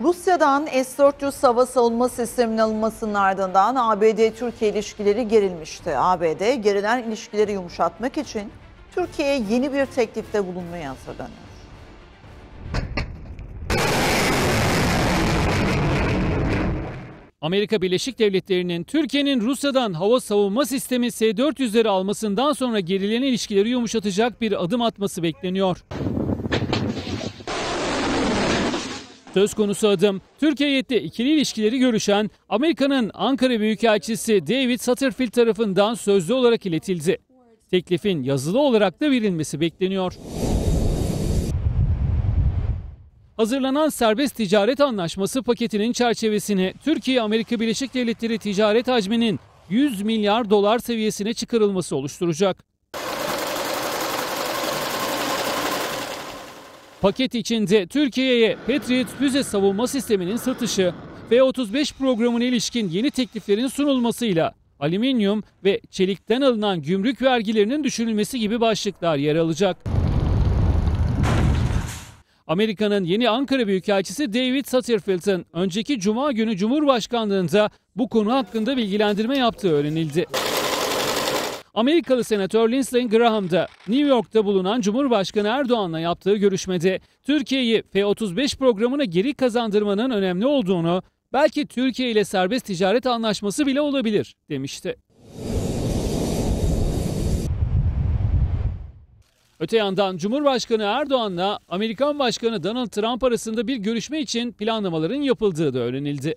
Rusya'dan S-400 hava savunma sisteminin alınmasının ardından ABD-Türkiye ilişkileri gerilmişti. ABD gerilen ilişkileri yumuşatmak için Türkiye'ye yeni bir teklifte bulunmaya hazırlanıyor. Amerika Birleşik Devletleri'nin Türkiye'nin Rusya'dan hava savunma sistemi S-400'leri almasından sonra gerilenen ilişkileri yumuşatacak bir adım atması bekleniyor. Söz konusu adım, Türkiye heyette ikili ilişkileri görüşen Amerika'nın Ankara Büyükelçisi David Satterfield tarafından sözlü olarak iletildi. Teklifin yazılı olarak da verilmesi bekleniyor. Hazırlanan serbest ticaret anlaşması paketinin çerçevesini Türkiye-Amerika Birleşik Devletleri ticaret hacminin 100 milyar dolar seviyesine çıkarılması oluşturacak. Paket içinde Türkiye'ye Patriot füze savunma sisteminin satışı ve 35 programına ilişkin yeni tekliflerin sunulmasıyla alüminyum ve çelikten alınan gümrük vergilerinin düşürülmesi gibi başlıklar yer alacak. Amerika'nın yeni Ankara Büyükelçisi David Satterfield'ın önceki Cuma günü Cumhurbaşkanlığında bu konu hakkında bilgilendirme yaptığı öğrenildi. Amerikalı Senatör Lindsey Graham da New York'ta bulunan Cumhurbaşkanı Erdoğan'la yaptığı görüşmede Türkiye'yi F-35 programına geri kazandırmanın önemli olduğunu, belki Türkiye ile serbest ticaret anlaşması bile olabilir demişti. Öte yandan Cumhurbaşkanı Erdoğan'la Amerikan Başkanı Donald Trump arasında bir görüşme için planlamaların yapıldığı da öğrenildi.